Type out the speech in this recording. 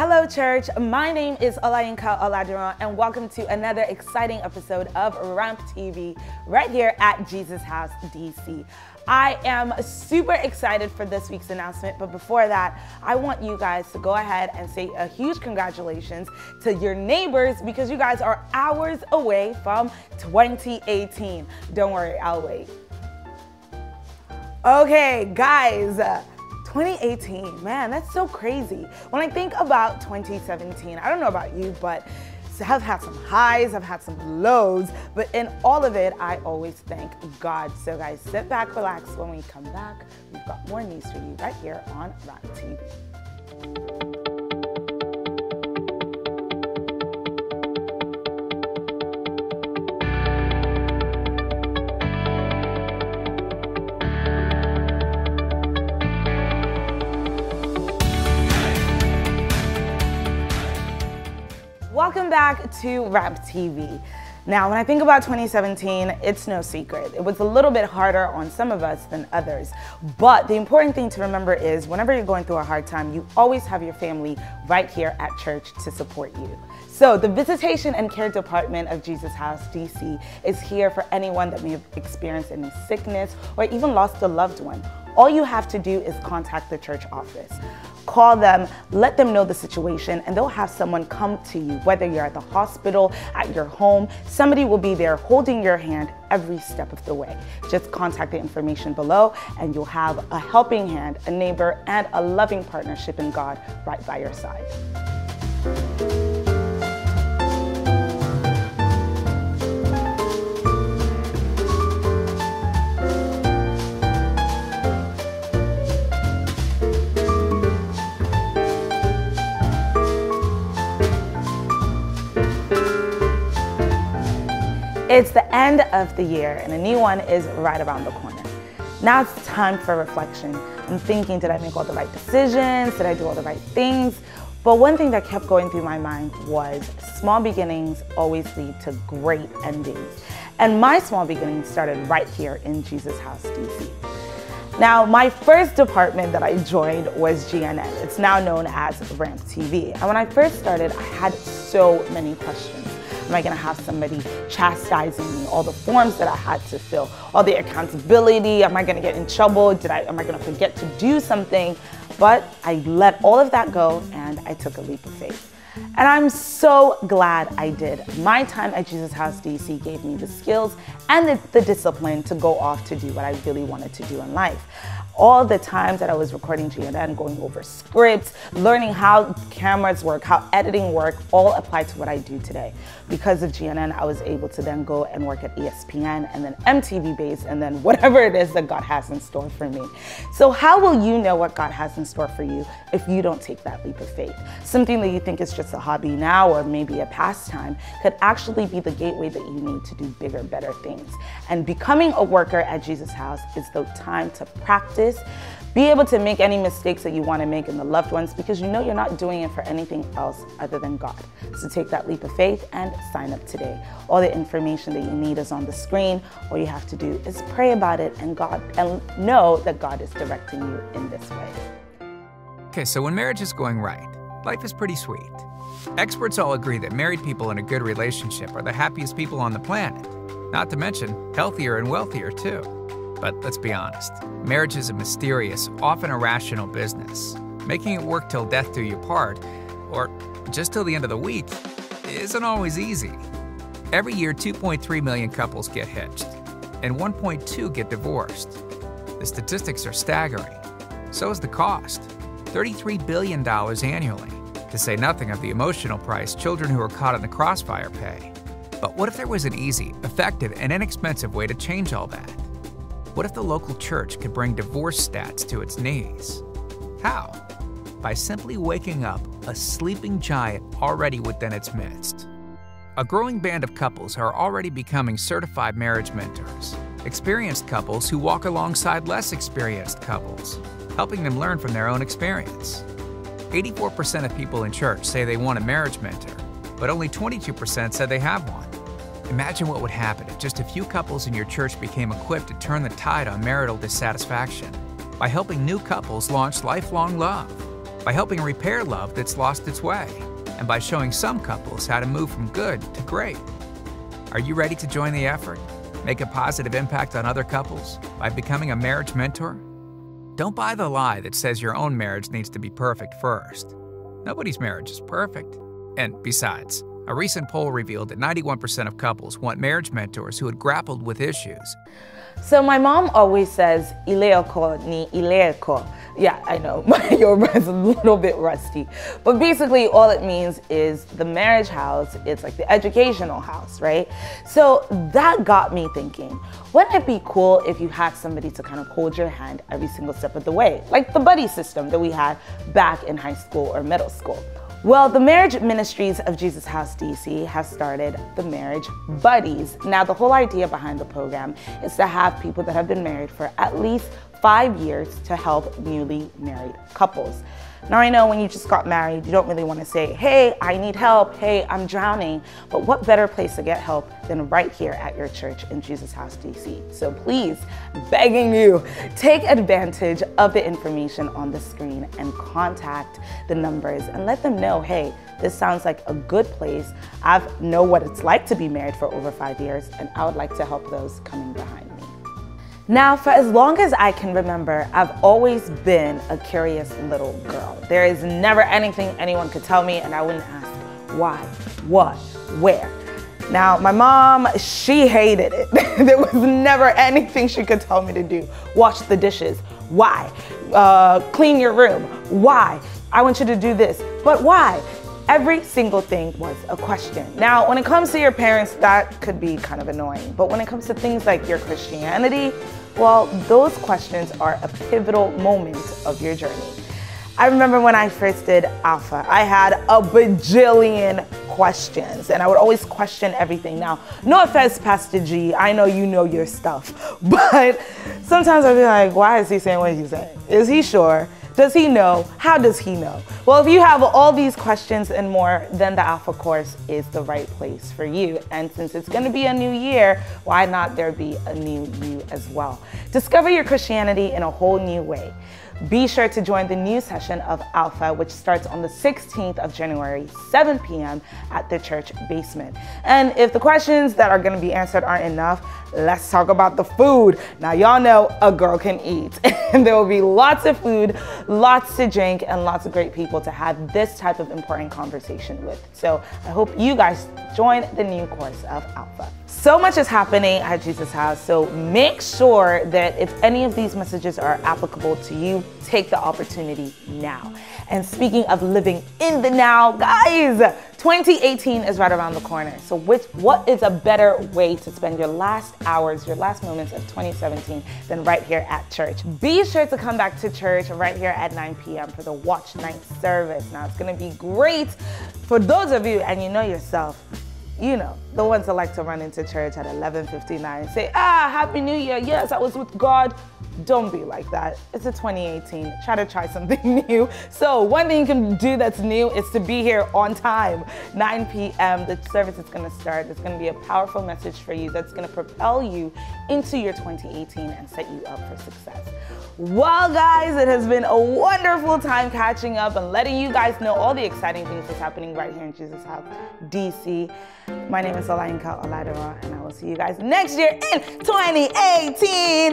Hello, church. My name is Olayinka Oladiran, and welcome to another exciting episode of Ramp TV right here at Jesus House DC. I am super excited for this week's announcement, but before that, I want you guys to go ahead and say a huge congratulations to your neighbors because you guys are hours away from 2018. Don't worry, I'll wait. Okay, guys. 2018, man, that's so crazy. When I think about 2017, I don't know about you, but I've had some highs, I've had some lows, but in all of it, I always thank God. So guys, sit back, relax. When we come back, we've got more news for you right here on Ramp TV. Back to RhampTV. Now, when I think about 2017, it's no secret. It was a little bit harder on some of us than others. But the important thing to remember is whenever you're going through a hard time, you always have your family right here at church to support you. So the Visitation and Care Department of Jesus House DC is here for anyone that may have experienced any sickness or even lost a loved one. All you have to do is contact the church office. Call them, let them know the situation, and they'll have someone come to you, whether you're at the hospital, at your home. Somebody will be there holding your hand every step of the way. Just contact the information below, and you'll have a helping hand, a neighbor, and a loving partnership in God right by your side. It's the end of the year and a new one is right around the corner. Now it's time for reflection. I'm thinking, did I make all the right decisions? Did I do all the right things? But one thing that kept going through my mind was small beginnings always lead to great endings. And my small beginnings started right here in Jesus House, DC. Now, my first department that I joined was GNN. It's now known as RhampTV. And when I first started, I had so many questions. Am I gonna have somebody chastising me? All the forms that I had to fill, all the accountability, am I gonna get in trouble? Did I, am I gonna forget to do something? But I let all of that go and I took a leap of faith. And I'm so glad I did. My time at Jesus House DC gave me the skills and the, the, discipline to go off to do what I really wanted to do in life all the times that I was recording GNN, going over scripts, learning how cameras work, how editing work, all apply to what I do today. Because of GNN, I was able to then go and work at ESPN and then MTV base and then whatever it is that God has in store for me. So how will you know what God has in store for you if you don't take that leap of faith? Something that you think is just a hobby now or maybe a pastime could actually be the gateway that you need to do bigger, better things. And becoming a worker at Jesus House is the time to practice be able to make any mistakes that you want to make in the loved ones because you know you're not doing it for anything else other than God. So take that leap of faith and sign up today. All the information that you need is on the screen. All you have to do is pray about it and God and know that God is directing you in this way. Okay, so when marriage is going right, life is pretty sweet. Experts all agree that married people in a good relationship are the happiest people on the planet. Not to mention, healthier and wealthier too. But let's be honest marriage is a mysterious, often irrational business. Making it work till death do you part, or just till the end of the week, isn't always easy. Every year, 2.3 million couples get hitched, and 1.2 get divorced. The statistics are staggering. So is the cost $33 billion annually, to say nothing of the emotional price children who are caught in the crossfire pay. But what if there was an easy, effective, and inexpensive way to change all that? What if the local church could bring divorce stats to its knees? How? By simply waking up a sleeping giant already within its midst. A growing band of couples are already becoming certified marriage mentors, experienced couples who walk alongside less experienced couples, helping them learn from their own experience. 84% of people in church say they want a marriage mentor, but only 22% said they have one. Imagine what would happen if just a few couples in your church became equipped to turn the tide on marital dissatisfaction by helping new couples launch lifelong love. by helping repair love that's lost its way, and by showing some couples how to move from good to great. Are you ready to join the effort? Make a positive impact on other couples by becoming a marriage mentor? Don't buy the lie that says your own marriage needs to be perfect first. Nobody's marriage is perfect. And besides, a recent poll revealed that 91% of couples want marriage mentors who had grappled with issues. So my mom always says, Ileoko ni ileoko. Yeah, I know, my is a little bit rusty. But basically all it means is the marriage house, it's like the educational house, right? So that got me thinking, wouldn't it be cool if you had somebody to kind of hold your hand every single step of the way? Like the buddy system that we had back in high school or middle school. Well, the Marriage Ministries of Jesus House DC has started the Marriage Buddies. Now, the whole idea behind the program is to have people that have been married for at least five years to help newly married couples. Now I know when you just got married, you don't really want to say, hey, I need help, hey, I'm drowning. But what better place to get help than right here at your church in Jesus House DC? So please, begging you, take advantage of the information on the screen and contact the numbers and let them know, hey, this sounds like a good place. I know what it's like to be married for over five years, and I would like to help those coming behind. Now, for as long as I can remember, I've always been a curious little girl. There is never anything anyone could tell me and I wouldn't ask why, what, where. Now, my mom, she hated it. there was never anything she could tell me to do. Wash the dishes. Why? Uh, clean your room. Why? I want you to do this. But why? Every single thing was a question. Now, when it comes to your parents, that could be kind of annoying. But when it comes to things like your Christianity, well, those questions are a pivotal moment of your journey. I remember when I first did Alpha, I had a bajillion questions and I would always question everything. Now, no offense, Pastor G, I know you know your stuff, but sometimes I'd be like, why is he saying what he's saying? Is he sure? Does he know? How does he know? Well, if you have all these questions and more, then the Alpha course is the right place for you. And since it's going to be a new year, why not there be a new you as well? Discover your Christianity in a whole new way. Be sure to join the new session of Alpha, which starts on the 16th of January, 7 p.m. at the church basement. And if the questions that are going to be answered aren't enough, let's talk about the food. Now, y'all know a girl can eat, and there will be lots of food, lots to drink, and lots of great people to have this type of important conversation with. So I hope you guys join the new course of Alpha. So much is happening at Jesus House, so make sure that if any of these messages are applicable to you, take the opportunity now. And speaking of living in the now, guys, 2018 is right around the corner. So which, what is a better way to spend your last hours, your last moments of 2017 than right here at church? Be sure to come back to church right here at 9 p.m. for the watch night service. Now it's gonna be great for those of you, and you know yourself, you know, the ones that like to run into church at 11:59 and say, "Ah, happy new year. Yes, I was with God." Don't be like that. It's a 2018. Try to try something new. So, one thing you can do that's new is to be here on time. 9 p.m. The service is going to start. It's going to be a powerful message for you that's going to propel you into your 2018 and set you up for success. Well, guys, it has been a wonderful time catching up and letting you guys know all the exciting things that's happening right here in Jesus House, DC. My name is Olayinka Oladora, and I will see you guys next year in 2018.